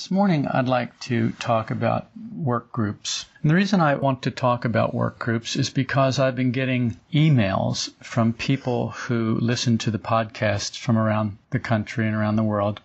This morning, I'd like to talk about work groups. And the reason I want to talk about work groups is because I've been getting emails from people who listen to the podcast from around the country and around the world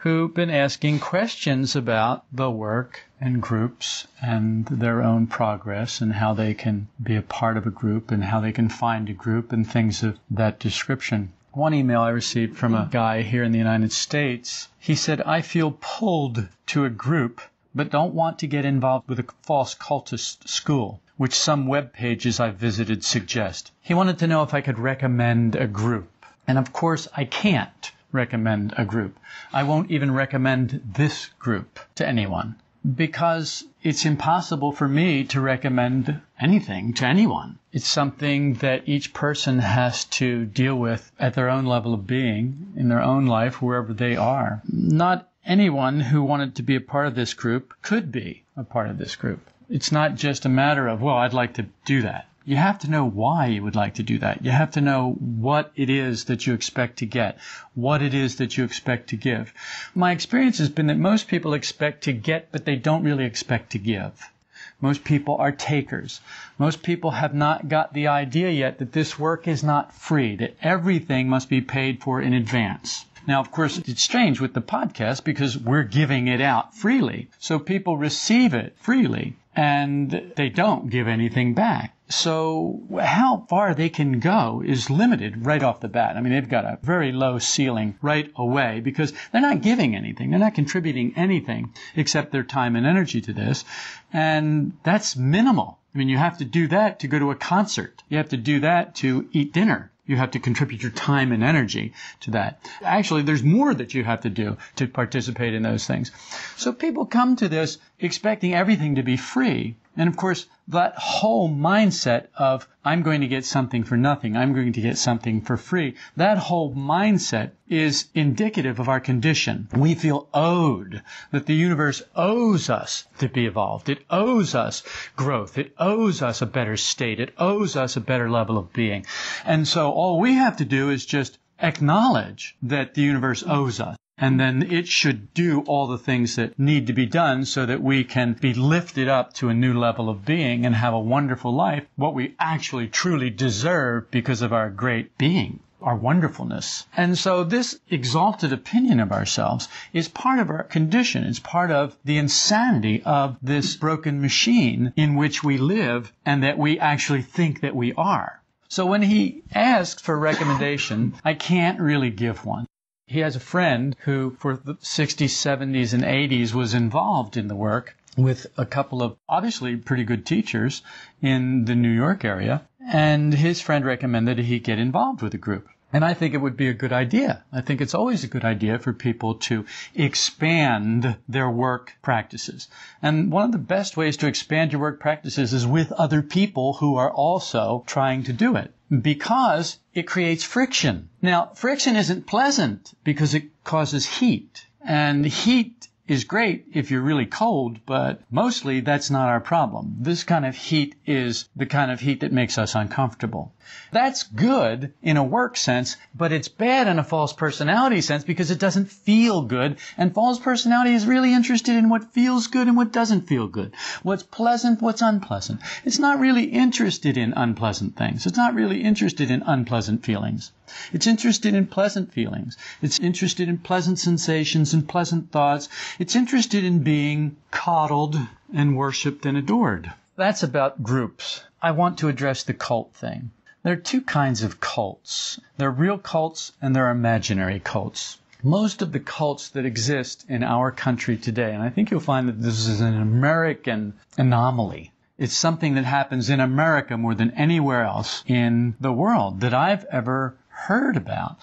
who've been asking questions about the work and groups and their own progress and how they can be a part of a group and how they can find a group and things of that description. One email I received from a guy here in the United States, he said, I feel pulled to a group, but don't want to get involved with a false cultist school, which some web pages I've visited suggest. He wanted to know if I could recommend a group. And of course, I can't recommend a group. I won't even recommend this group to anyone because it's impossible for me to recommend anything to anyone. It's something that each person has to deal with at their own level of being, in their own life, wherever they are. Not anyone who wanted to be a part of this group could be a part of this group. It's not just a matter of, well, I'd like to do that you have to know why you would like to do that. You have to know what it is that you expect to get, what it is that you expect to give. My experience has been that most people expect to get, but they don't really expect to give. Most people are takers. Most people have not got the idea yet that this work is not free, that everything must be paid for in advance. Now, of course, it's strange with the podcast because we're giving it out freely. So people receive it freely and they don't give anything back. So how far they can go is limited right off the bat. I mean, they've got a very low ceiling right away because they're not giving anything. They're not contributing anything except their time and energy to this. And that's minimal. I mean, you have to do that to go to a concert. You have to do that to eat dinner. You have to contribute your time and energy to that. Actually, there's more that you have to do to participate in those things. So people come to this expecting everything to be free. And of course, that whole mindset of, I'm going to get something for nothing, I'm going to get something for free, that whole mindset is indicative of our condition. We feel owed, that the universe owes us to be evolved. It owes us growth. It owes us a better state. It owes us a better level of being. And so all we have to do is just acknowledge that the universe owes us and then it should do all the things that need to be done so that we can be lifted up to a new level of being and have a wonderful life, what we actually truly deserve because of our great being our wonderfulness. And so this exalted opinion of ourselves is part of our condition. It's part of the insanity of this broken machine in which we live and that we actually think that we are. So when he asks for recommendation, I can't really give one. He has a friend who, for the 60s, 70s, and 80s, was involved in the work with a couple of obviously pretty good teachers in the New York area. And his friend recommended he get involved with the group. And I think it would be a good idea. I think it's always a good idea for people to expand their work practices. And one of the best ways to expand your work practices is with other people who are also trying to do it because it creates friction. Now, friction isn't pleasant because it causes heat. And heat is great if you're really cold, but mostly that's not our problem. This kind of heat is the kind of heat that makes us uncomfortable. That's good in a work sense, but it's bad in a false personality sense because it doesn't feel good. And false personality is really interested in what feels good and what doesn't feel good. What's pleasant, what's unpleasant. It's not really interested in unpleasant things. It's not really interested in unpleasant feelings. It's interested in pleasant feelings. It's interested in pleasant sensations and pleasant thoughts. It's interested in being coddled and worshiped and adored. That's about groups. I want to address the cult thing. There are two kinds of cults. There are real cults and there are imaginary cults. Most of the cults that exist in our country today, and I think you'll find that this is an American anomaly. It's something that happens in America more than anywhere else in the world that I've ever heard about.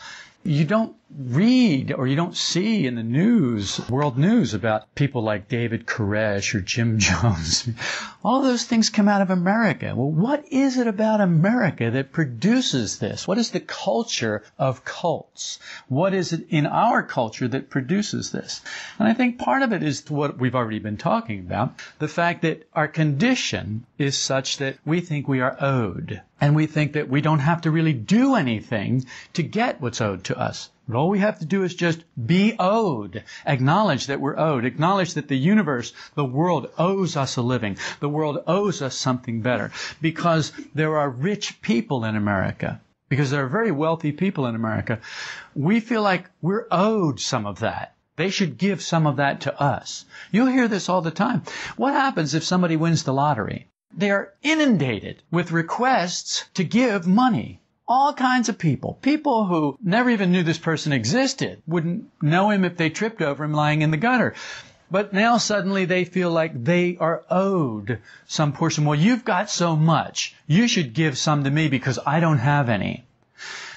You don't read or you don't see in the news, world news, about people like David Koresh or Jim Jones. All those things come out of America. Well, what is it about America that produces this? What is the culture of cults? What is it in our culture that produces this? And I think part of it is what we've already been talking about. The fact that our condition is such that we think we are owed. And we think that we don't have to really do anything to get what's owed to us But all we have to do is just be owed. Acknowledge that we're owed. Acknowledge that the universe, the world owes us a living. The world owes us something better. Because there are rich people in America. Because there are very wealthy people in America. We feel like we're owed some of that. They should give some of that to us. You'll hear this all the time. What happens if somebody wins the lottery? They are inundated with requests to give money all kinds of people. People who never even knew this person existed wouldn't know him if they tripped over him lying in the gutter. But now suddenly they feel like they are owed some portion. Well, you've got so much. You should give some to me because I don't have any.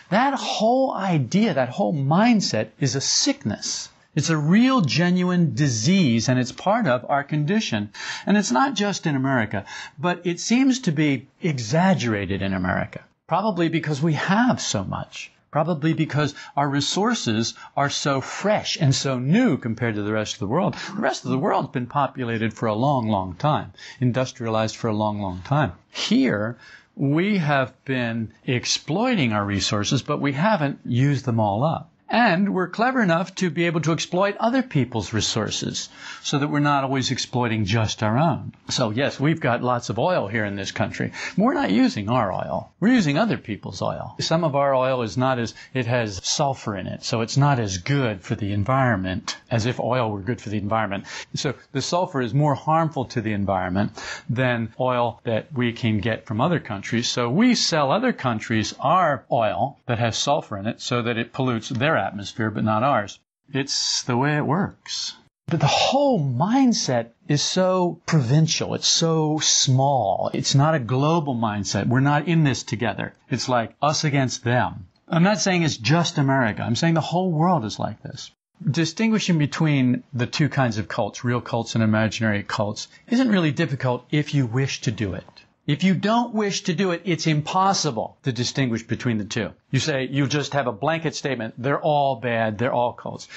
That whole idea, that whole mindset is a sickness. It's a real genuine disease and it's part of our condition. And it's not just in America, but it seems to be exaggerated in America. Probably because we have so much. Probably because our resources are so fresh and so new compared to the rest of the world. The rest of the world's been populated for a long, long time, industrialized for a long, long time. Here, we have been exploiting our resources, but we haven't used them all up. And we're clever enough to be able to exploit other people's resources so that we're not always exploiting just our own. So yes, we've got lots of oil here in this country. We're not using our oil. We're using other people's oil. Some of our oil is not as, it has sulfur in it, so it's not as good for the environment as if oil were good for the environment. So the sulfur is more harmful to the environment than oil that we can get from other countries. So we sell other countries our oil that has sulfur in it so that it pollutes their atmosphere, but not ours. It's the way it works. But the whole mindset is so provincial. It's so small. It's not a global mindset. We're not in this together. It's like us against them. I'm not saying it's just America. I'm saying the whole world is like this. Distinguishing between the two kinds of cults, real cults and imaginary cults, isn't really difficult if you wish to do it. If you don't wish to do it, it's impossible to distinguish between the two. You say, you just have a blanket statement, they're all bad, they're all cults.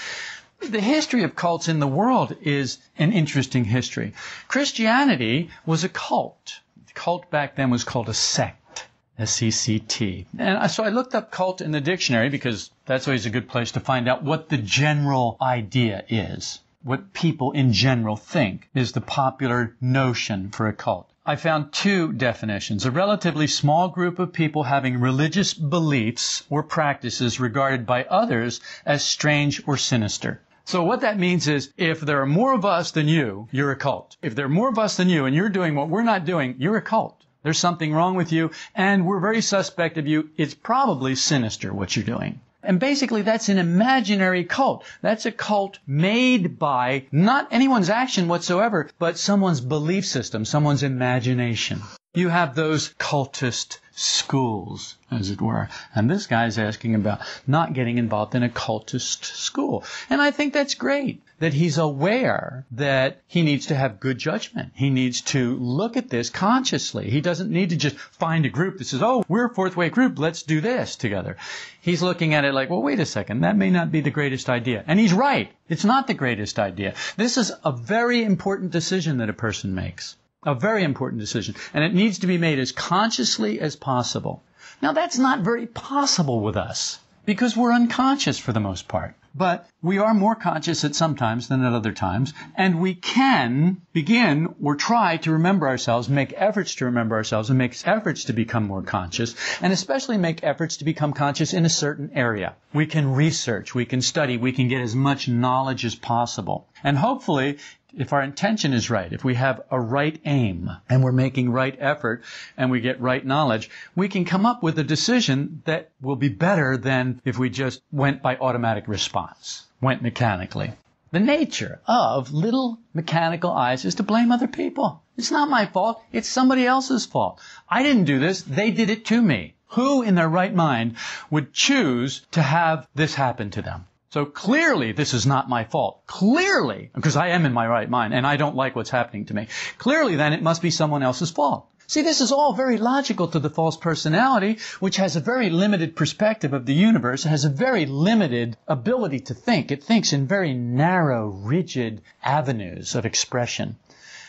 The history of cults in the world is an interesting history. Christianity was a cult. The cult back then was called a sect. S-E-C-T. And so I looked up cult in the dictionary because that's always a good place to find out what the general idea is. What people in general think is the popular notion for a cult. I found two definitions. A relatively small group of people having religious beliefs or practices regarded by others as strange or sinister. So what that means is if there are more of us than you, you're a cult. If there are more of us than you and you're doing what we're not doing, you're a cult. There's something wrong with you and we're very suspect of you. It's probably sinister what you're doing. And basically that's an imaginary cult. That's a cult made by not anyone's action whatsoever, but someone's belief system, someone's imagination. You have those cultist schools, as it were. And this guy's asking about not getting involved in a cultist school. And I think that's great that he's aware that he needs to have good judgment. He needs to look at this consciously. He doesn't need to just find a group that says, oh, we're a fourth way group, let's do this together. He's looking at it like, well, wait a second, that may not be the greatest idea. And he's right. It's not the greatest idea. This is a very important decision that a person makes. A very important decision. And it needs to be made as consciously as possible. Now that's not very possible with us because we're unconscious for the most part. But we are more conscious at some times than at other times, and we can begin or try to remember ourselves, make efforts to remember ourselves, and make efforts to become more conscious, and especially make efforts to become conscious in a certain area. We can research, we can study, we can get as much knowledge as possible. And hopefully, if our intention is right, if we have a right aim and we're making right effort and we get right knowledge, we can come up with a decision that will be better than if we just went by automatic response, went mechanically. The nature of little mechanical I's is to blame other people. It's not my fault. It's somebody else's fault. I didn't do this. They did it to me. Who in their right mind would choose to have this happen to them? So clearly this is not my fault. Clearly, because I am in my right mind and I don't like what's happening to me. Clearly then it must be someone else's fault. See, this is all very logical to the false personality, which has a very limited perspective of the universe, has a very limited ability to think. It thinks in very narrow, rigid avenues of expression.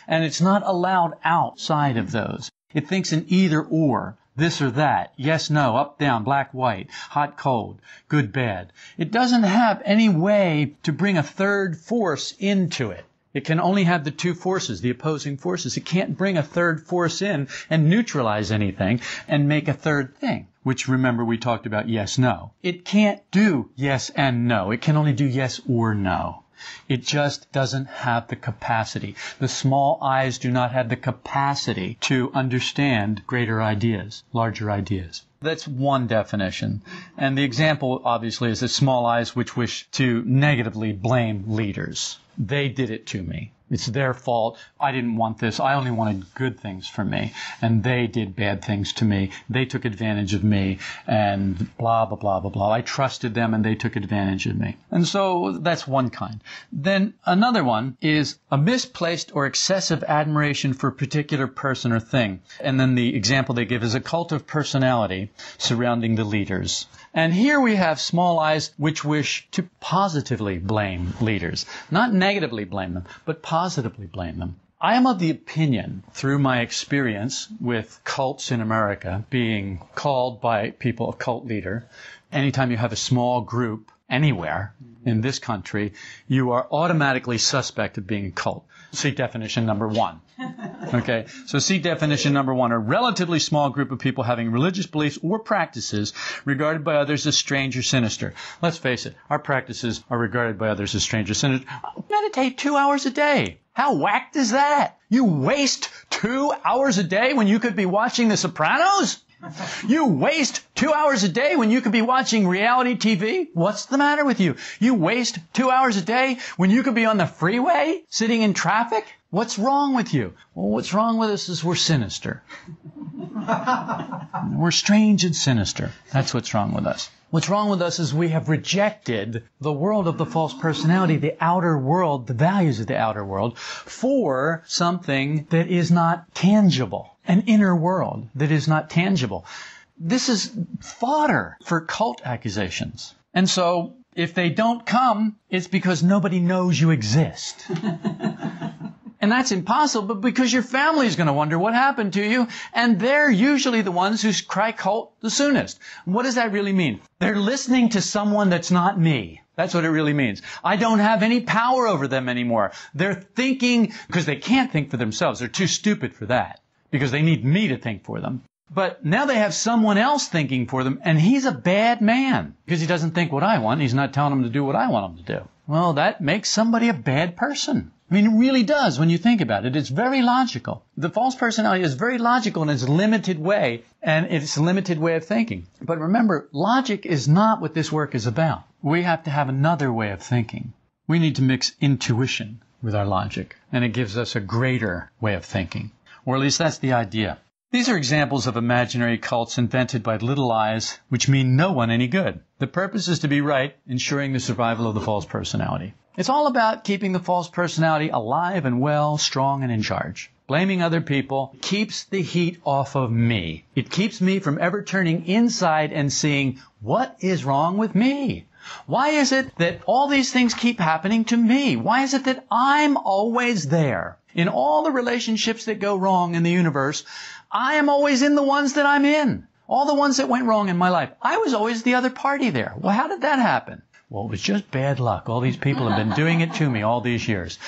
And it's not allowed outside of those. It thinks in either or. This or that, yes, no, up, down, black, white, hot, cold, good, bad. It doesn't have any way to bring a third force into it. It can only have the two forces, the opposing forces. It can't bring a third force in and neutralize anything and make a third thing, which remember we talked about yes, no. It can't do yes and no. It can only do yes or no. It just doesn't have the capacity. The small I's do not have the capacity to understand greater ideas, larger ideas. That's one definition. And the example, obviously, is the small I's which wish to negatively blame leaders. They did it to me. It's their fault. I didn't want this. I only wanted good things for me. And they did bad things to me. They took advantage of me and blah, blah, blah, blah, blah. I trusted them and they took advantage of me. And so that's one kind. Then another one is a misplaced or excessive admiration for a particular person or thing. And then the example they give is a cult of personality surrounding the leaders. And here we have small I's which wish to positively blame leaders. Not negatively blame them, but positively blame them. I am of the opinion, through my experience with cults in America, being called by people a cult leader, anytime you have a small group anywhere in this country, you are automatically suspect of being a cult. See definition number one. Okay, so see definition number one. A relatively small group of people having religious beliefs or practices regarded by others as strange or sinister. Let's face it, our practices are regarded by others as strange or sinister. Meditate two hours a day. How whacked is that? You waste two hours a day when you could be watching The Sopranos? You waste two hours a day when you could be watching reality TV? What's the matter with you? You waste two hours a day when you could be on the freeway sitting in traffic? What's wrong with you? Well, what's wrong with us is we're sinister. we're strange and sinister. That's what's wrong with us. What's wrong with us is we have rejected the world of the false personality, the outer world, the values of the outer world, for something that is not tangible, an inner world that is not tangible. This is fodder for cult accusations. And so, if they don't come, it's because nobody knows you exist. And that's impossible but because your family is going to wonder what happened to you. And they're usually the ones who cry cult the soonest. What does that really mean? They're listening to someone that's not me. That's what it really means. I don't have any power over them anymore. They're thinking, because they can't think for themselves. They're too stupid for that. Because they need me to think for them. But now they have someone else thinking for them, and he's a bad man. Because he doesn't think what I want. He's not telling them to do what I want them to do. Well, that makes somebody a bad person. I mean, it really does when you think about it. It's very logical. The false personality is very logical in its limited way and its a limited way of thinking. But remember, logic is not what this work is about. We have to have another way of thinking. We need to mix intuition with our logic, and it gives us a greater way of thinking. Or at least that's the idea. These are examples of imaginary cults invented by little I's, which mean no one any good. The purpose is to be right, ensuring the survival of the false personality. It's all about keeping the false personality alive and well, strong and in charge. Blaming other people keeps the heat off of me. It keeps me from ever turning inside and seeing what is wrong with me. Why is it that all these things keep happening to me? Why is it that I'm always there? In all the relationships that go wrong in the universe, I am always in the ones that I'm in. All the ones that went wrong in my life. I was always the other party there. Well, how did that happen? Well, it was just bad luck. All these people have been doing it to me all these years.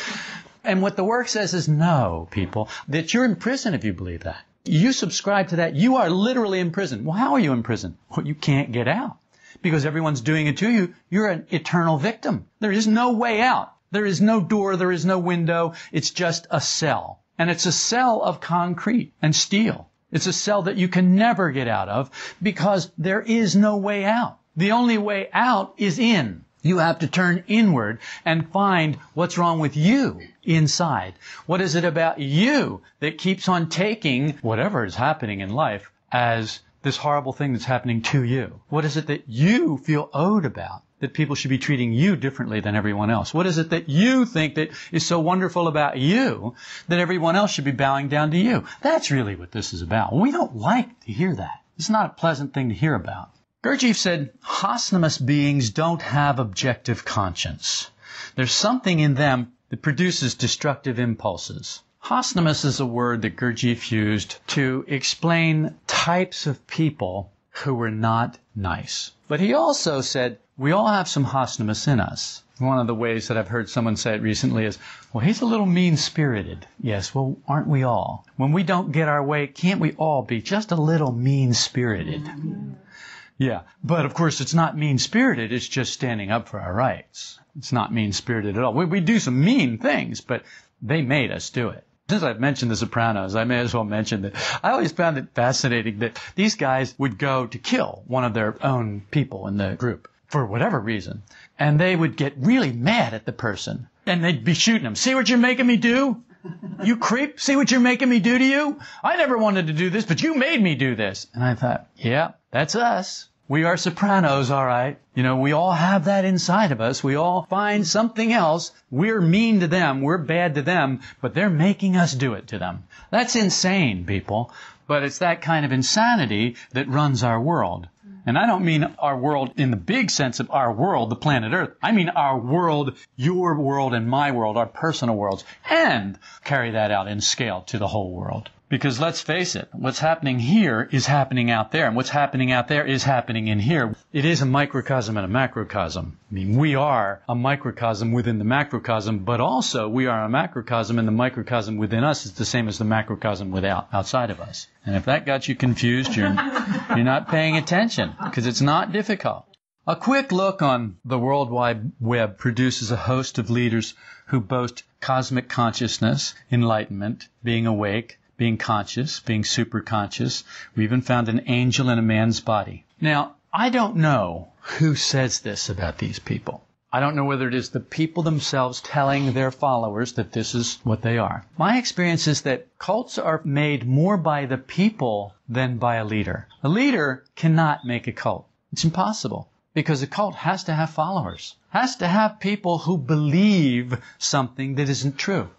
And what the work says is no, people, that you're in prison if you believe that. You subscribe to that, you are literally in prison. Well, how are you in prison? Well, you can't get out. Because everyone's doing it to you, you're an eternal victim. There is no way out. There is no door, there is no window. It's just a cell. And it's a cell of concrete and steel. It's a cell that you can never get out of because there is no way out. The only way out is in. You have to turn inward and find what's wrong with you inside. What is it about you that keeps on taking whatever is happening in life as this horrible thing that's happening to you? What is it that you feel owed about? That people should be treating you differently than everyone else? What is it that you think that is so wonderful about you that everyone else should be bowing down to you? That's really what this is about. We don't like to hear that. It's not a pleasant thing to hear about. Gurdjieff said, Hasnamuss beings don't have objective conscience. There's something in them that produces destructive impulses. Hasnamuss is a word that Gurdjieff used to explain types of people who were not nice. But he also said, we all have some Hasnamuss in us. One of the ways that I've heard someone say it recently is, well, he's a little mean spirited. Yes, well, aren't we all? When we don't get our way, can't we all be just a little mean spirited? Yeah, but of course it's not mean spirited, it's just standing up for our rights. It's not mean spirited at all. We, we do some mean things, but they made us do it. Since I've mentioned The Sopranos, I may as well mention that I always found it fascinating that these guys would go to kill one of their own people in the group for whatever reason. And they would get really mad at the person. And they'd be shooting them. See what you're making me do? You creep. See what you're making me do to you? I never wanted to do this, but you made me do this. And I thought, yeah, that's us. We are sopranos, all right. You know, we all have that inside of us. We all find something else. We're mean to them. We're bad to them, but they're making us do it to them. That's insane, people. But it's that kind of insanity that runs our world. And I don't mean our world in the big sense of our world, the planet Earth. I mean our world, your world and my world, our personal worlds, and carry that out in scale to the whole world. Because let's face it, what's happening here is happening out there, and what's happening out there is happening in here. It is a microcosm and a macrocosm. I mean, we are a microcosm within the macrocosm, but also we are a macrocosm, and the microcosm within us is the same as the macrocosm without outside of us. And if that got you confused, you're you're not paying attention because it's not difficult. A quick look on the World Wide Web produces a host of leaders who boast cosmic consciousness, enlightenment, being awake, being conscious, being super conscious. We even found an angel in a man's body. Now, I don't know who says this about these people. I don't know whether it is the people themselves telling their followers that this is what they are. My experience is that cults are made more by the people than by a leader. A leader cannot make a cult. It's impossible because a cult has to have followers, has to have people who believe something that isn't true.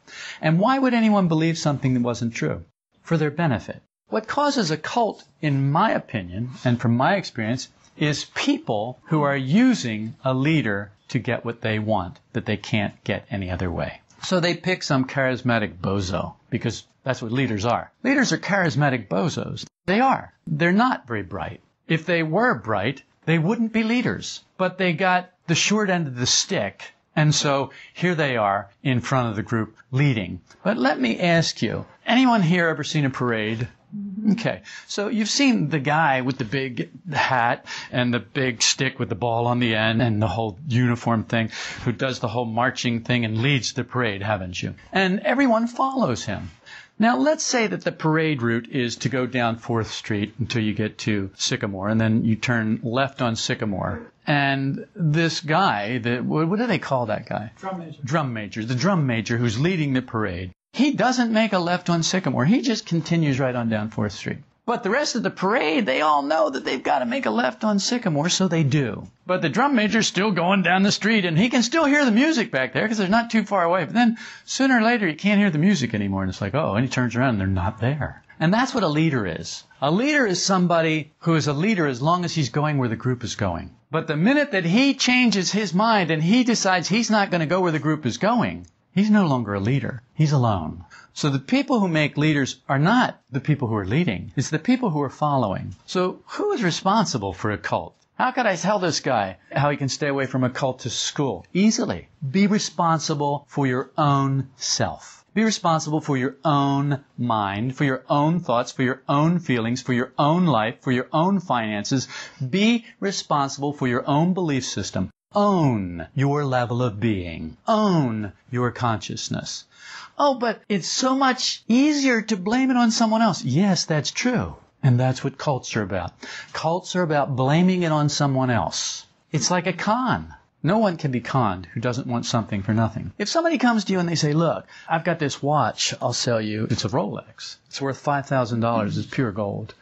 And why would anyone believe something that wasn't true? For their benefit. What causes a cult, in my opinion, and from my experience, is people who are using a leader to get what they want that they can't get any other way. So they pick some charismatic bozo because that's what leaders are. Leaders are charismatic bozos. They are. They're not very bright. If they were bright, they wouldn't be leaders. But they got the short end of the stick. And so here they are in front of the group leading. But let me ask you, anyone here ever seen a parade? Mm-hmm. Okay, so you've seen the guy with the big hat and the big stick with the ball on the end and the whole uniform thing who does the whole marching thing and leads the parade, haven't you? And everyone follows him. Now, let's say that the parade route is to go down 4th Street until you get to Sycamore, and then you turn left on Sycamore. And this guy, the, what do they call that guy? Drum major. Drum major. The drum major who's leading the parade. He doesn't make a left on Sycamore. He just continues right on down 4th Street. But the rest of the parade, they all know that they've got to make a left on Sycamore, so they do. But the drum major's still going down the street, and he can still hear the music back there because they're not too far away. But then sooner or later, he can't hear the music anymore, and it's like, oh, and he turns around and they're not there. And that's what a leader is. A leader is somebody who is a leader as long as he's going where the group is going. But the minute that he changes his mind and he decides he's not going to go where the group is going, he's no longer a leader. He's alone. So the people who make leaders are not the people who are leading. It's the people who are following. So who is responsible for a cult? How could I tell this guy how he can stay away from a cult to school? Easily. Be responsible for your own self. Be responsible for your own mind, for your own thoughts, for your own feelings, for your own life, for your own finances. Be responsible for your own belief system. Own your level of being. Own your consciousness. Oh, but it's so much easier to blame it on someone else. Yes, that's true. And that's what cults are about. Cults are about blaming it on someone else. It's like a con. No one can be conned who doesn't want something for nothing. If somebody comes to you and they say, look, I've got this watch I'll sell you. It's a Rolex. It's worth $5,000. It's pure gold.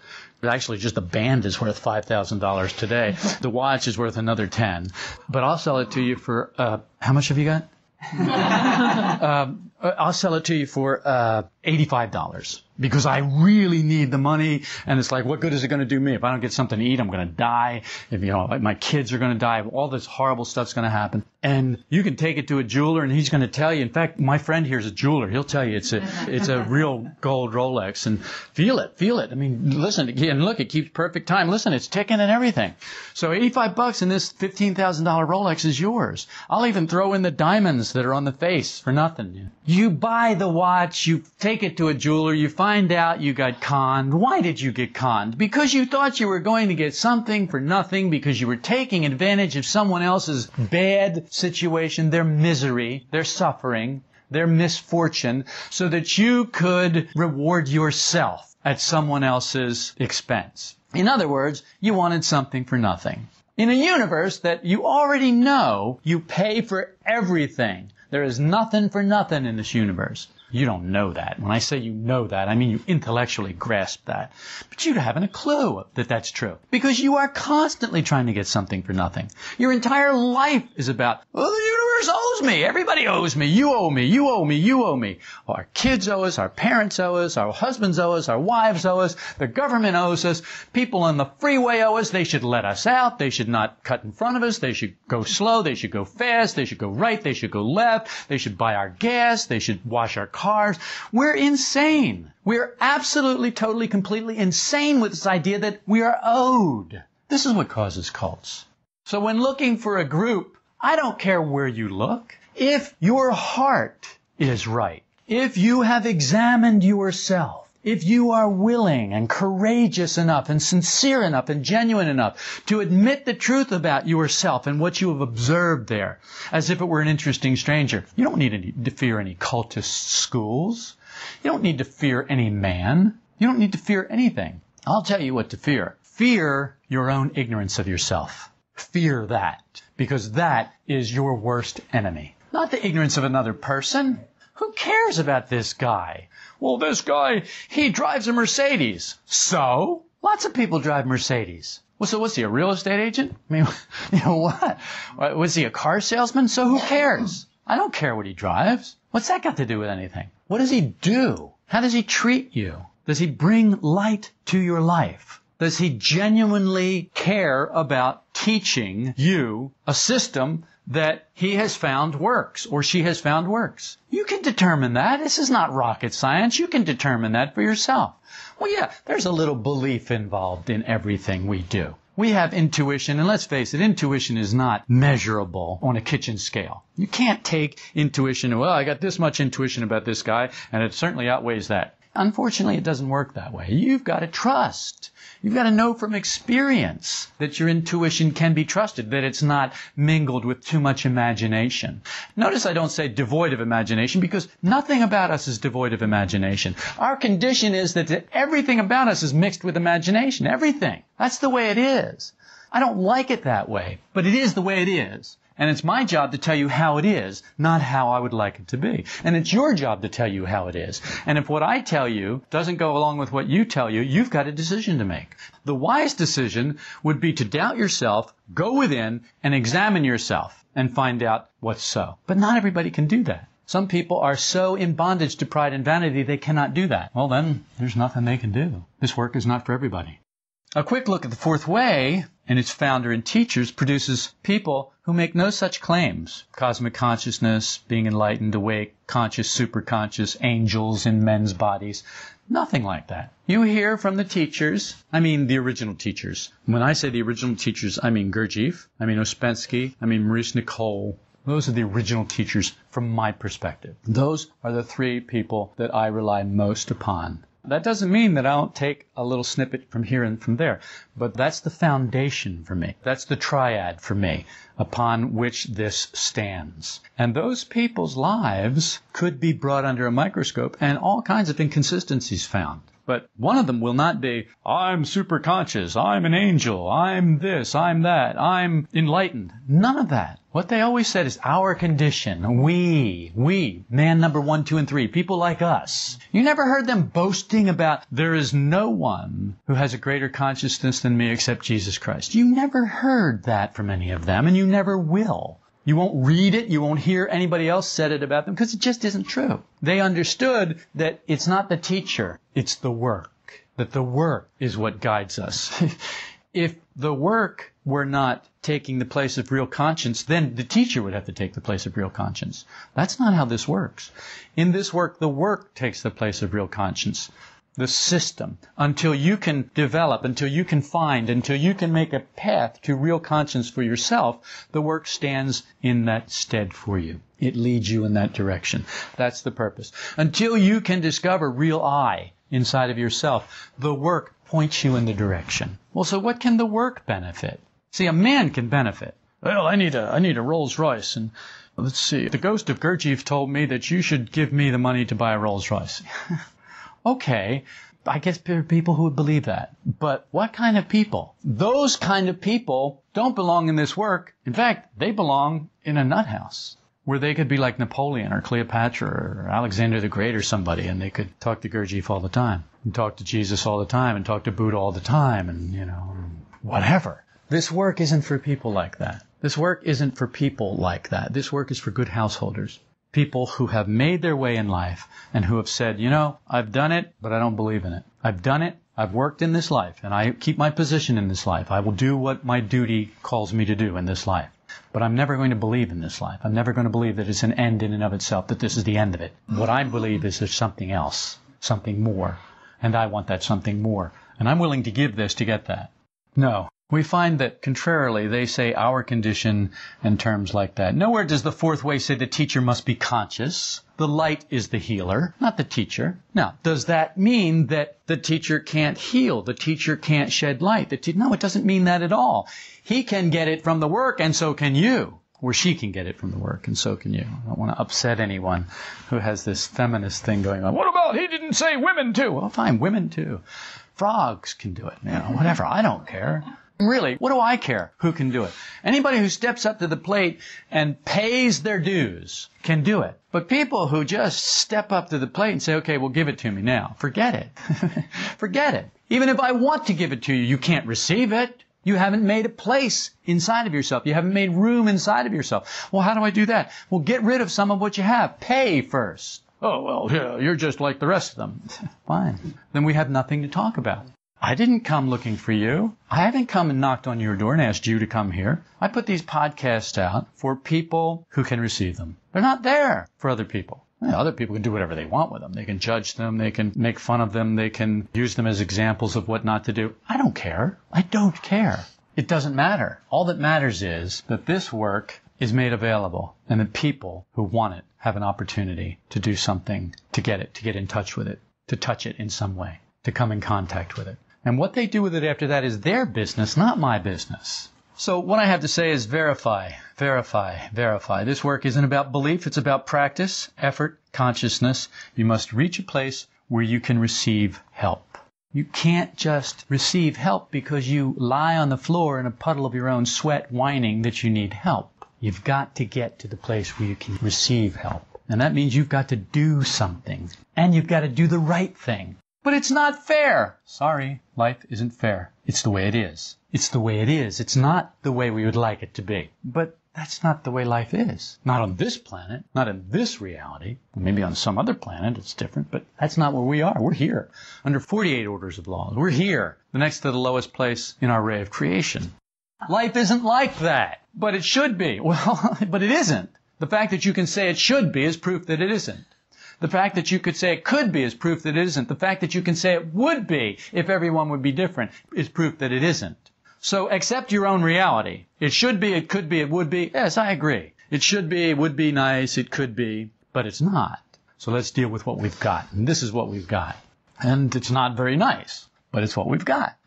Actually, just the band is worth $5,000 today. The watch is worth another 10. But I'll sell it to you for, uh, how much have you got? um, I'll sell it to you for uh, $85. Because I really need the money. And it's like, what good is it going to do me? If I don't get something to eat, I'm going to die. If, you know, my kids are going to die. All this horrible stuff's going to happen. And you can take it to a jeweler and he's going to tell you. In fact, my friend here is a jeweler. He'll tell you it's a, it's a real gold Rolex and feel it, feel it. I mean, listen, and look, it keeps perfect time. Listen, it's ticking and everything. So 85 bucks and this $15,000 Rolex is yours. I'll even throw in the diamonds that are on the face for nothing. You buy the watch, you take it to a jeweler, you find out you got conned. Why did you get conned? Because you thought you were going to get something for nothing because you were taking advantage of someone else's bad situation, their misery, their suffering, their misfortune, so that you could reward yourself at someone else's expense. In other words, you wanted something for nothing. In a universe that you already know, you pay for everything. There is nothing for nothing in this universe. You don't know that. When I say you know that, I mean you intellectually grasp that. But you haven't a clue that that's true. Because you are constantly trying to get something for nothing. Your entire life is about, well, the universe owes me. Everybody owes me. You owe me. You owe me. You owe me. Our kids owe us. Our parents owe us. Our husbands owe us. Our wives owe us. The government owes us. People on the freeway owe us. They should let us out. They should not cut in front of us. They should go slow. They should go fast. They should go right. They should go left. They should buy our gas. They should wash our cars. We're insane. We're absolutely, totally, completely insane with this idea that we are owed. This is what causes cults. So when looking for a group, I don't care where you look. If your heart is right, if you have examined yourself, if you are willing and courageous enough and sincere enough and genuine enough to admit the truth about yourself and what you have observed there, as if it were an interesting stranger, you don't need any, to fear any cultist schools. You don't need to fear any man. You don't need to fear anything. I'll tell you what to fear. Fear your own ignorance of yourself. Fear that, because that is your worst enemy. Not the ignorance of another person. Who cares about this guy? Well, this guy, he drives a Mercedes. So? Lots of people drive Mercedes. Well, so what's he, a real estate agent? I mean, you know what? Was he a car salesman? So who cares? I don't care what he drives. What's that got to do with anything? What does he do? How does he treat you? Does he bring light to your life? Does he genuinely care about teaching you a system that he has found works or she has found works. You can determine that. This is not rocket science. You can determine that for yourself. Well, yeah, there's a little belief involved in everything we do. We have intuition, and let's face it, intuition is not measurable on a kitchen scale. You can't take intuition, well, I got this much intuition about this guy, and it certainly outweighs that. Unfortunately, it doesn't work that way. You've got to trust. You've got to know from experience that your intuition can be trusted, that it's not mingled with too much imagination. Notice I don't say devoid of imagination because nothing about us is devoid of imagination. Our condition is that everything about us is mixed with imagination. Everything. That's the way it is. I don't like it that way, but it is the way it is. And it's my job to tell you how it is, not how I would like it to be. And it's your job to tell you how it is. And if what I tell you doesn't go along with what you tell you, you've got a decision to make. The wise decision would be to doubt yourself, go within, and examine yourself and find out what's so. But not everybody can do that. Some people are so in bondage to pride and vanity they cannot do that. Well, then there's nothing they can do. This work is not for everybody. A quick look at the fourth way and its founder and teachers produces people who make no such claims. Cosmic consciousness, being enlightened, awake, conscious, superconscious, angels in men's bodies. Nothing like that. You hear from the teachers, I mean the original teachers. When I say the original teachers, I mean Gurdjieff, I mean Ouspensky, I mean Maurice Nicoll. Those are the original teachers from my perspective. Those are the three people that I rely most upon. That doesn't mean that I don't take a little snippet from here and from there, but that's the foundation for me. That's the triad for me upon which this stands. And those people's lives could be brought under a microscope and all kinds of inconsistencies found. But one of them will not be, I'm super conscious, I'm an angel, I'm this, I'm that, I'm enlightened. None of that. What they always said is our condition. We, we, man number one, two, and three, people like us. You never heard them boasting about there is no one who has a greater consciousness than me except Jesus Christ. You never heard that from any of them, and you never will. You won't read it. You won't hear anybody else said it about them because it just isn't true. They understood that it's not the teacher, it's the work. That the work is what guides us. if the work were not taking the place of real conscience, then the teacher would have to take the place of real conscience. That's not how this works. In this work, the work takes the place of real conscience. The system, until you can develop, until you can find, until you can make a path to real conscience for yourself, the work stands in that stead for you. It leads you in that direction. That's the purpose. Until you can discover real I inside of yourself, the work points you in the direction. Well, so what can the work benefit? See, a man can benefit. Well, I need a, I need a Rolls Royce and let's see. The ghost of Gurdjieff told me that you should give me the money to buy a Rolls Royce. okay. I guess there are people who would believe that. But what kind of people? Those kind of people don't belong in this work. In fact, they belong in a nut house where they could be like Napoleon or Cleopatra or Alexander the Great or somebody and they could talk to Gurdjieff all the time and talk to Jesus all the time and talk to Buddha all the time and, you know, whatever. This work isn't for people like that. This work isn't for people like that. This work is for good householders. People who have made their way in life and who have said, you know, I've done it, but I don't believe in it. I've done it. I've worked in this life and I keep my position in this life. I will do what my duty calls me to do in this life. But I'm never going to believe in this life. I'm never going to believe that it's an end in and of itself, that this is the end of it. What I believe is there's something else, something more. And I want that something more. And I'm willing to give this to get that. No, we find that, contrarily, they say our condition and terms like that. Nowhere does the fourth way say the teacher must be conscious. The light is the healer, not the teacher. Now, does that mean that the teacher can't heal? The teacher can't shed light? Te- no, it doesn't mean that at all. He can get it from the work, and so can you. Or she can get it from the work, and so can you. I don't want to upset anyone who has this feminist thing going on. What about he didn't say women too? Well, fine, women too. Frogs can do it, you know, whatever. I don't care. Really, what do I care who can do it? Anybody who steps up to the plate and pays their dues can do it. But people who just step up to the plate and say, okay, well, give it to me now, forget it. forget it. Even if I want to give it to you, you can't receive it. You haven't made a place inside of yourself. You haven't made room inside of yourself. Well, how do I do that? Well, get rid of some of what you have. Pay first. Oh, well, yeah, you're just like the rest of them. Fine. Then we have nothing to talk about. I didn't come looking for you. I haven't come and knocked on your door and asked you to come here. I put these podcasts out for people who can receive them. They're not there for other people. Other people can do whatever they want with them. They can judge them. They can make fun of them. They can use them as examples of what not to do. I don't care. I don't care. It doesn't matter. All that matters is that this work is made available and that people who want it have an opportunity to do something to get it, to get in touch with it, to touch it in some way, to come in contact with it. And what they do with it after that is their business, not my business. So what I have to say is verify, verify, verify. This work isn't about belief, it's about practice, effort, consciousness. You must reach a place where you can receive help. You can't just receive help because you lie on the floor in a puddle of your own sweat whining that you need help. You've got to get to the place where you can receive help. And that means you've got to do something. And you've got to do the right thing. But it's not fair. Sorry, life isn't fair. It's the way it is. It's the way it is. It's not the way we would like it to be. But that's not the way life is. Not on this planet, not in this reality. Maybe on some other planet it's different, but that's not where we are. We're here. Under 48 orders of laws. We're here. The next to the lowest place in our array of creation. Life isn't like that. But it should be. Well, but it isn't. The fact that you can say it should be is proof that it isn't. The fact that you could say it could be is proof that it isn't. The fact that you can say it would be if everyone would be different is proof that it isn't. So accept your own reality. It should be, it could be, it would be. Yes, I agree. It should be, it would be nice, it could be, but it's not. So let's deal with what we've got. And this is what we've got. And it's not very nice, but it's what we've got.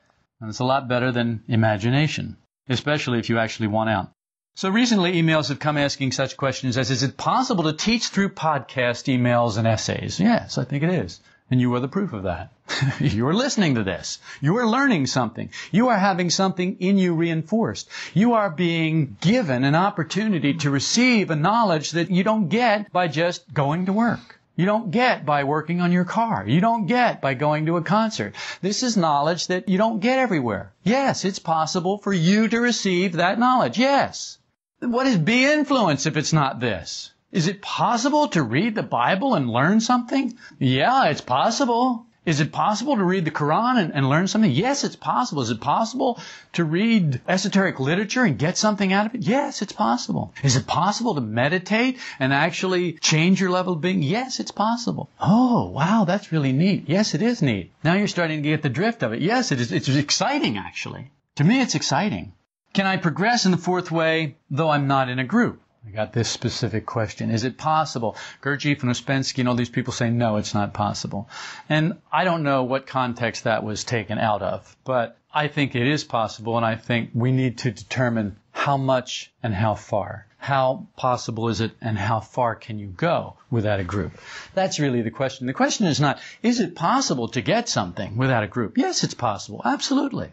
And it's a lot better than imagination, especially if you actually want out. So recently emails have come asking such questions as, is it possible to teach through podcast emails and essays? Yes, I think it is. And you are the proof of that. you are listening to this. You are learning something. You are having something in you reinforced. You are being given an opportunity to receive a knowledge that you don't get by just going to work. You don't get by working on your car. You don't get by going to a concert. This is knowledge that you don't get everywhere. Yes, it's possible for you to receive that knowledge. Yes. What is B influence if it's not this? Is it possible to read the Bible and learn something? Yeah, it's possible. Is it possible to read the Quran and, and, learn something? Yes, it's possible. Is it possible to read esoteric literature and get something out of it? Yes, it's possible. Is it possible to meditate and actually change your level of being? Yes, it's possible. Oh, wow, that's really neat. Yes, it is neat. Now you're starting to get the drift of it. Yes, it is. It's exciting, actually. To me, it's exciting. Can I progress in the fourth way, though I'm not in a group? I got this specific question. Is it possible? Gurdjieff and Ouspensky and all these people say, no, it's not possible. And I don't know what context that was taken out of, but I think it is possible, and I think we need to determine how much and how far. How possible is it, and how far can you go without a group? That's really the question. The question is not, is it possible to get something without a group? Yes, it's possible. Absolutely.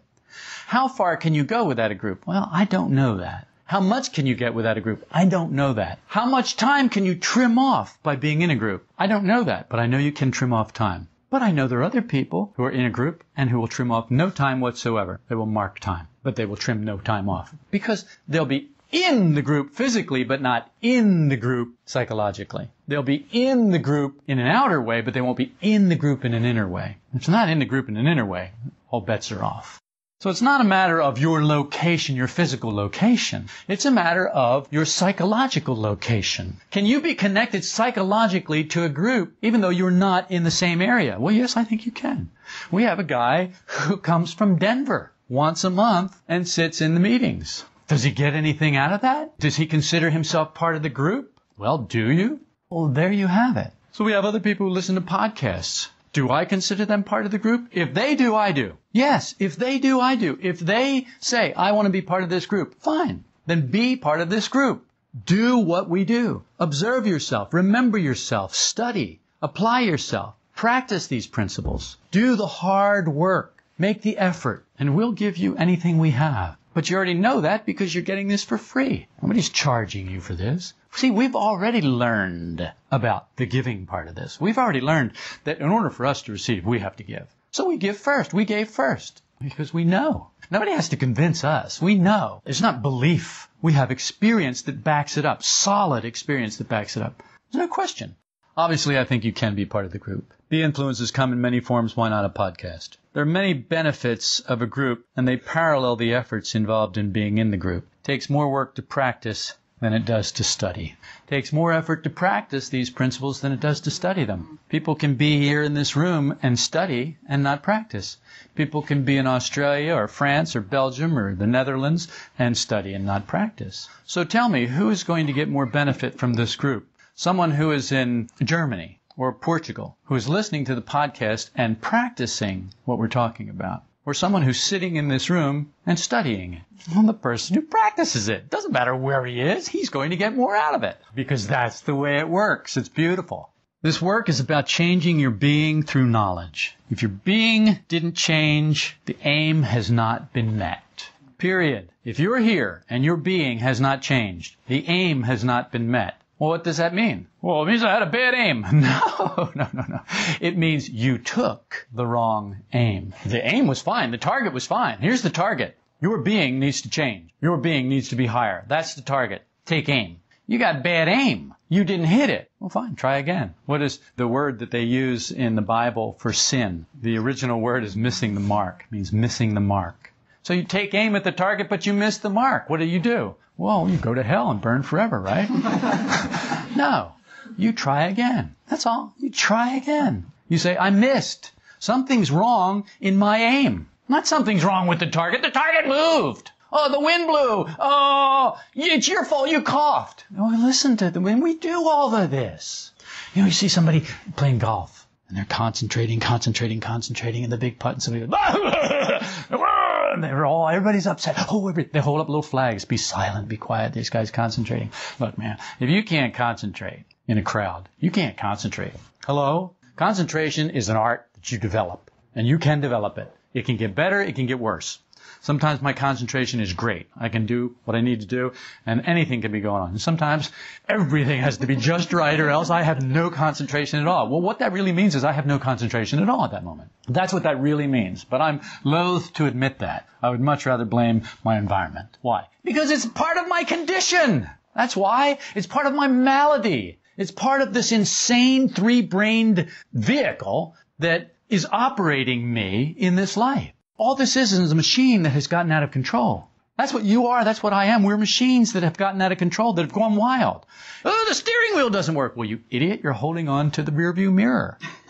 How far can you go without a group? Well, I don't know that. How much can you get without a group? I don't know that. How much time can you trim off by being in a group? I don't know that, but I know you can trim off time. But I know there are other people who are in a group and who will trim off no time whatsoever. They will mark time, but they will trim no time off because they'll be in the group physically, but not in the group psychologically. They'll be in the group in an outer way, but they won't be in the group in an inner way. If it's not in the group in an inner way, all bets are off. So it's not a matter of your location, your physical location. It's a matter of your psychological location. Can you be connected psychologically to a group even though you're not in the same area? Well, yes, I think you can. We have a guy who comes from Denver once a month and sits in the meetings. Does he get anything out of that? Does he consider himself part of the group? Well, do you? Well, there you have it. So we have other people who listen to podcasts. Do I consider them part of the group? If they do, I do. Yes, if they do, I do. If they say, I want to be part of this group, fine. Then be part of this group. Do what we do. Observe yourself. Remember yourself. Study. Apply yourself. Practice these principles. Do the hard work. Make the effort. And we'll give you anything we have. But you already know that because you're getting this for free. Nobody's charging you for this. See, we've already learned about the giving part of this. We've already learned that in order for us to receive, we have to give. So we give first. We gave first because we know. Nobody has to convince us. We know. It's not belief. We have experience that backs it up, solid experience that backs it up. There's no question. Obviously, I think you can be part of the group. The influences come in many forms. Why not a podcast? There are many benefits of a group, and they parallel the efforts involved in being in the group. It takes more work to practice than it does to study. It takes more effort to practice these principles than it does to study them. People can be here in this room and study and not practice. People can be in Australia or France or Belgium or the Netherlands and study and not practice. So tell me, who is going to get more benefit from this group? Someone who is in Germany or Portugal who is listening to the podcast and practicing what we're talking about or someone who's sitting in this room and studying it. Well, the person who practices it. Doesn't matter where he is, he's going to get more out of it. Because that's the way it works. It's beautiful. This work is about changing your being through knowledge. If your being didn't change, the aim has not been met. Period. If you're here and your being has not changed, the aim has not been met. Well, what does that mean? Well, it means I had a bad aim. No, no, no, no. It means you took the wrong aim. The aim was fine. The target was fine. Here's the target. Your being needs to change. Your being needs to be higher. That's the target. Take aim. You got bad aim. You didn't hit it. Well, fine. Try again. What is the word that they use in the Bible for sin? The original word is missing the mark. It means missing the mark. So you take aim at the target, but you miss the mark. What do you do? Well, you go to hell and burn forever, right? no. You try again. That's all. You try again. You say, I missed. Something's wrong in my aim. Not something's wrong with the target. The target moved. Oh, the wind blew. Oh, it's your fault. You coughed. Oh, listen to them. When we do all of this, you know, you see somebody playing golf and they're concentrating, concentrating, concentrating in the big putt and somebody goes, and they're all, everybody's upset. Oh, every, they hold up little flags. Be silent, be quiet. This guy's concentrating. Look, man, if you can't concentrate in a crowd, you can't concentrate. Hello? Concentration is an art that you develop, and you can develop it. It can get better, it can get worse. Sometimes my concentration is great. I can do what I need to do and anything can be going on. And sometimes everything has to be just right or else I have no concentration at all. Well, what that really means is I have no concentration at all at that moment. That's what that really means. But I'm loath to admit that. I would much rather blame my environment. Why? Because it's part of my condition. That's why. It's part of my malady. It's part of this insane three-brained vehicle that is operating me in this life. All this is is a machine that has gotten out of control. That's what you are. That's what I am. We're machines that have gotten out of control, that have gone wild. Oh, the steering wheel doesn't work. Well, you idiot, you're holding on to the rearview mirror.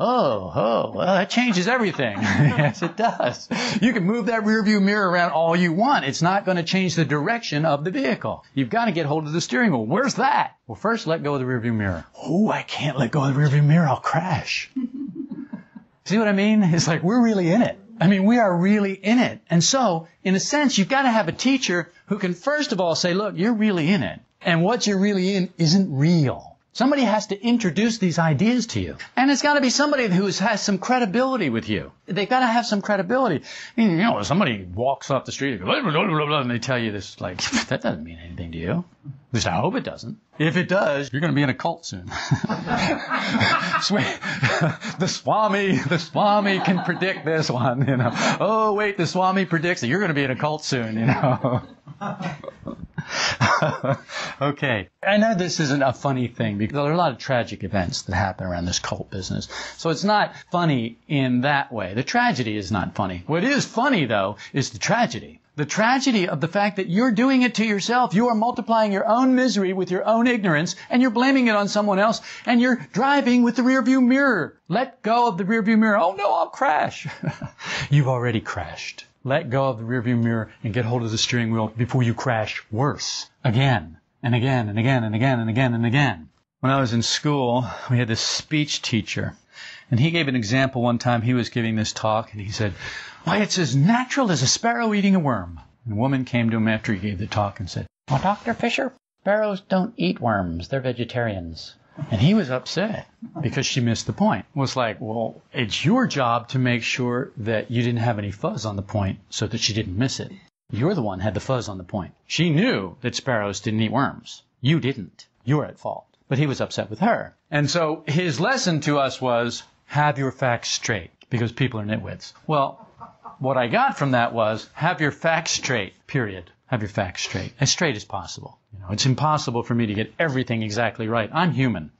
oh, oh, well, that changes everything. yes, it does. You can move that rearview mirror around all you want. It's not going to change the direction of the vehicle. You've got to get hold of the steering wheel. Where's that? Well, first let go of the rearview mirror. Oh, I can't let go of the rearview mirror. I'll crash. See what I mean? It's like we're really in it. I mean, we are really in it. And so, in a sense, you've got to have a teacher who can first of all say, look, you're really in it. And what you're really in isn't real. Somebody has to introduce these ideas to you. And it's got to be somebody who has some credibility with you. They've got to have some credibility. You know, somebody walks off the street and, blah, blah, blah, and they tell you this, like, that doesn't mean anything to you. At least I hope it doesn't. If it does, you're going to be in a cult soon. the Swami, the Swami can predict this one, you know. Oh, wait, the Swami predicts that you're going to be in a cult soon, you know. okay. I know this isn't a funny thing because there are a lot of tragic events that happen around this cult business. So it's not funny in that way. The tragedy is not funny. What is funny though is the tragedy. The tragedy of the fact that you're doing it to yourself. You are multiplying your own misery with your own ignorance and you're blaming it on someone else and you're driving with the rearview mirror. Let go of the rearview mirror. Oh no, I'll crash. You've already crashed. Let go of the rearview mirror and get hold of the steering wheel before you crash worse. Again and again and again and again and again and again. When I was in school, we had this speech teacher and he gave an example one time. He was giving this talk and he said, why, it's as natural as a sparrow eating a worm. And a woman came to him after he gave the talk and said, Well, Dr. Fisher, sparrows don't eat worms. They're vegetarians. And he was upset because she missed the point. Was like, well, it's your job to make sure that you didn't have any fuzz on the point so that she didn't miss it. You're the one had the fuzz on the point. She knew that sparrows didn't eat worms. You didn't. You're at fault. But he was upset with her. And so his lesson to us was, have your facts straight because people are nitwits. Well, what I got from that was have your facts straight, period. Have your facts straight. As straight as possible. You know, it's impossible for me to get everything exactly right. I'm human.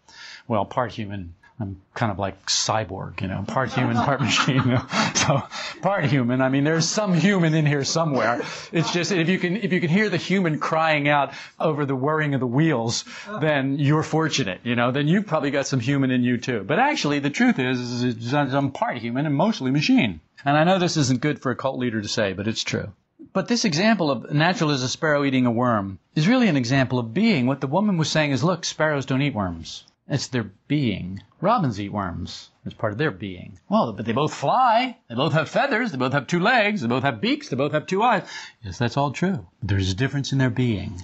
Well, part human. I'm kind of like cyborg, you know, part human, part machine. You know? So part human. I mean, there's some human in here somewhere. It's just if you can if you can hear the human crying out over the whirring of the wheels, then you're fortunate. You know, then you've probably got some human in you too. But actually, the truth is, is I'm part human and mostly machine. And I know this isn't good for a cult leader to say, but it's true. But this example of natural as a sparrow eating a worm is really an example of being. What the woman was saying is, look, sparrows don't eat worms. It's their being. Robins eat worms. It's part of their being. Well, but they both fly. They both have feathers. They both have two legs. They both have beaks. They both have two eyes. Yes, that's all true. There's a difference in their being.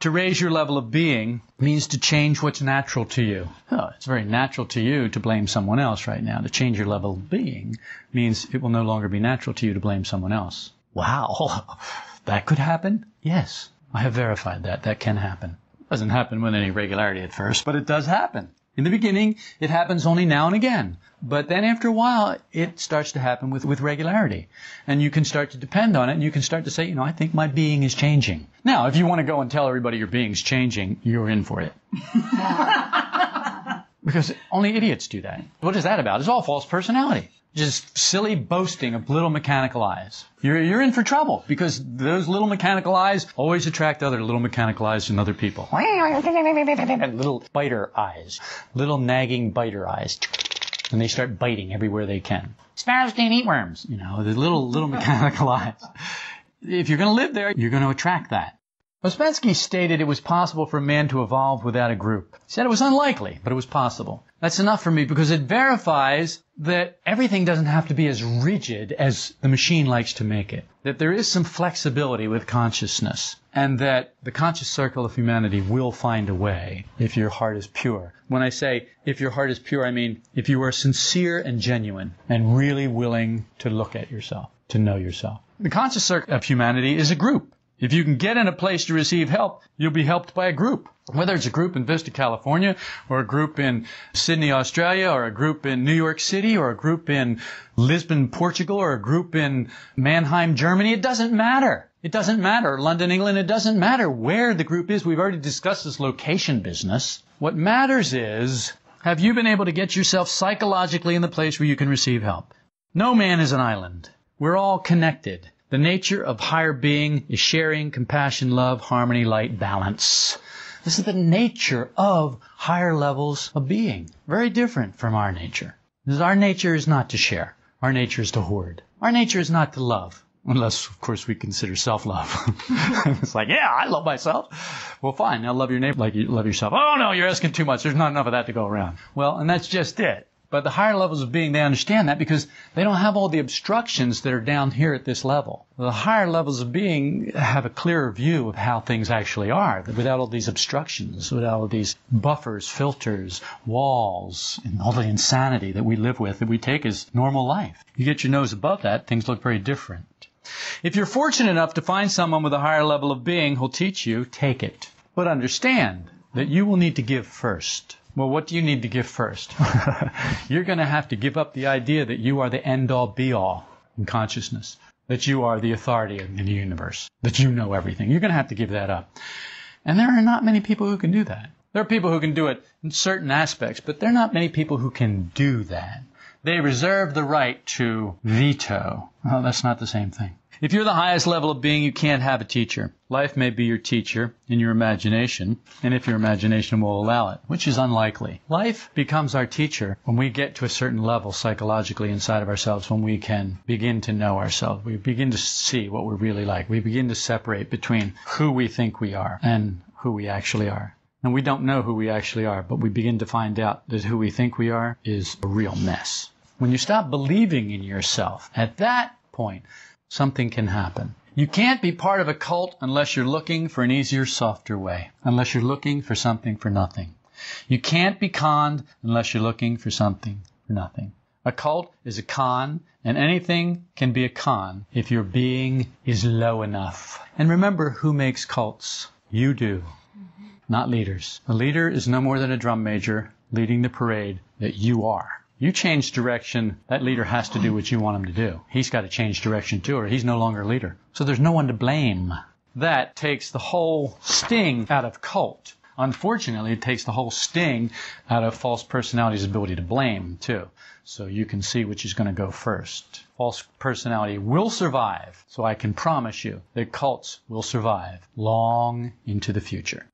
To raise your level of being means to change what's natural to you. Oh, it's very natural to you to blame someone else right now. To change your level of being means it will no longer be natural to you to blame someone else. Wow, that could happen? Yes, I have verified that. That can happen. It Doesn't happen with any regularity at first, but it does happen. In the beginning, it happens only now and again. But then after a while, it starts to happen with, with regularity. And you can start to depend on it, and you can start to say, you know, I think my being is changing. Now, if you want to go and tell everybody your being's changing, you're in for it. because only idiots do that. What is that about? It's all false personality just silly boasting of little mechanical I's. You're, you're in for trouble because those little mechanical I's always attract other little mechanical I's in other people. little biter I's. Little nagging biter I's. And they start biting everywhere they can. Sparrows can't eat worms. You know, the little, little mechanical I's. If you're going to live there, you're going to attract that. Ouspensky stated it was possible for a man to evolve without a group. He said it was unlikely, but it was possible. That's enough for me because it verifies that everything doesn't have to be as rigid as the machine likes to make it. That there is some flexibility with consciousness and that the conscious circle of humanity will find a way if your heart is pure. When I say if your heart is pure, I mean if you are sincere and genuine and really willing to look at yourself, to know yourself. The conscious circle of humanity is a group. If you can get in a place to receive help, you'll be helped by a group. Whether it's a group in Vista, California, or a group in Sydney, Australia, or a group in New York City, or a group in Lisbon, Portugal, or a group in Mannheim, Germany, it doesn't matter. It doesn't matter. London, England, it doesn't matter where the group is. We've already discussed this location business. What matters is, have you been able to get yourself psychologically in the place where you can receive help? No man is an island. We're all connected. The nature of higher being is sharing, compassion, love, harmony, light, balance. This is the nature of higher levels of being. Very different from our nature. Because our nature is not to share. Our nature is to hoard. Our nature is not to love. Unless, of course, we consider self-love. it's like, yeah, I love myself. Well, fine. Now love your neighbor like you love yourself. Oh no, you're asking too much. There's not enough of that to go around. Well, and that's just it. But the higher levels of being, they understand that because they don't have all the obstructions that are down here at this level. The higher levels of being have a clearer view of how things actually are, without all these obstructions, without all these buffers, filters, walls, and all the insanity that we live with that we take as normal life. You get your nose above that, things look very different. If you're fortunate enough to find someone with a higher level of being who'll teach you, take it. But understand that you will need to give first. Well, what do you need to give first? You're going to have to give up the idea that you are the end all be all in consciousness, that you are the authority in the universe, that you know everything. You're going to have to give that up. And there are not many people who can do that. There are people who can do it in certain aspects, but there are not many people who can do that. They reserve the right to veto. Oh, that's not the same thing. If you're the highest level of being, you can't have a teacher. Life may be your teacher in your imagination, and if your imagination will allow it, which is unlikely. Life becomes our teacher when we get to a certain level psychologically inside of ourselves, when we can begin to know ourselves. We begin to see what we're really like. We begin to separate between who we think we are and who we actually are. And we don't know who we actually are, but we begin to find out that who we think we are is a real mess. When you stop believing in yourself, at that point, something can happen. You can't be part of a cult unless you're looking for an easier, softer way, unless you're looking for something for nothing. You can't be conned unless you're looking for something for nothing. A cult is a con, and anything can be a con if your being is low enough. And remember who makes cults? You do, not leaders. A leader is no more than a drum major leading the parade that you are. You change direction, that leader has to do what you want him to do. He's got to change direction too, or he's no longer a leader. So there's no one to blame. That takes the whole sting out of cult. Unfortunately, it takes the whole sting out of false personality's ability to blame too. So you can see which is going to go first. False personality will survive. So I can promise you that cults will survive long into the future.